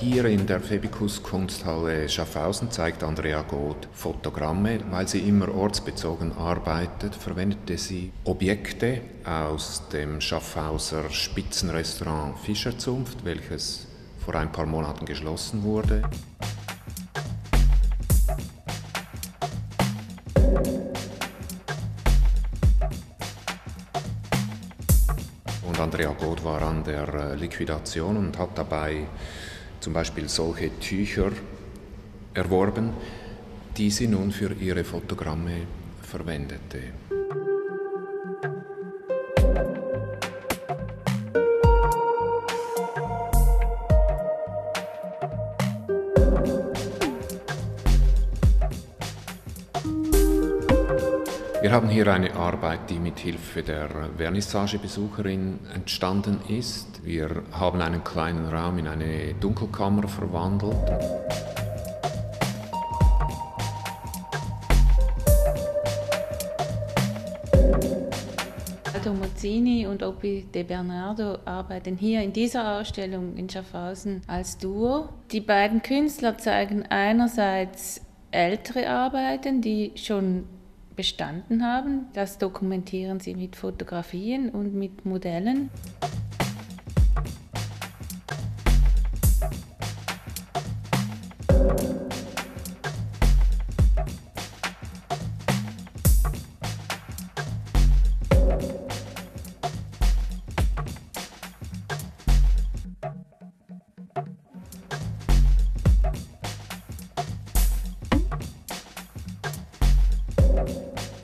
Hier in der Febikus Kunsthalle Schaffhausen zeigt Andrea Goth Fotogramme. Weil sie immer ortsbezogen arbeitet, verwendete sie Objekte aus dem Schaffhauser Spitzenrestaurant Fischerzunft, welches vor ein paar Monaten geschlossen wurde. Und Andrea Goth war an der äh, Liquidation und hat dabei zum Beispiel solche Tücher erworben, die sie nun für ihre Fotogramme verwendete. Wir haben hier eine Arbeit, die mit Hilfe der Vernissagebesucherin entstanden ist. Wir haben einen kleinen Raum in eine Dunkelkammer verwandelt. Aldo Mozzini und Opi De Bernardo arbeiten hier in dieser Ausstellung in Schaffhausen als Duo. Die beiden Künstler zeigen einerseits ältere Arbeiten, die schon bestanden haben. Das dokumentieren sie mit Fotografien und mit Modellen.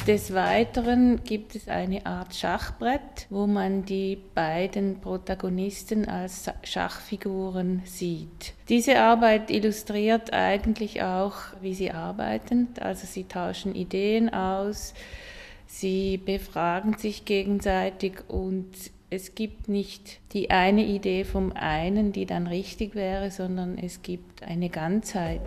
Des Weiteren gibt es eine Art Schachbrett, wo man die beiden Protagonisten als Schachfiguren sieht. Diese Arbeit illustriert eigentlich auch, wie sie arbeiten. Also sie tauschen Ideen aus, sie befragen sich gegenseitig und es gibt nicht die eine Idee vom einen, die dann richtig wäre, sondern es gibt eine Ganzheit.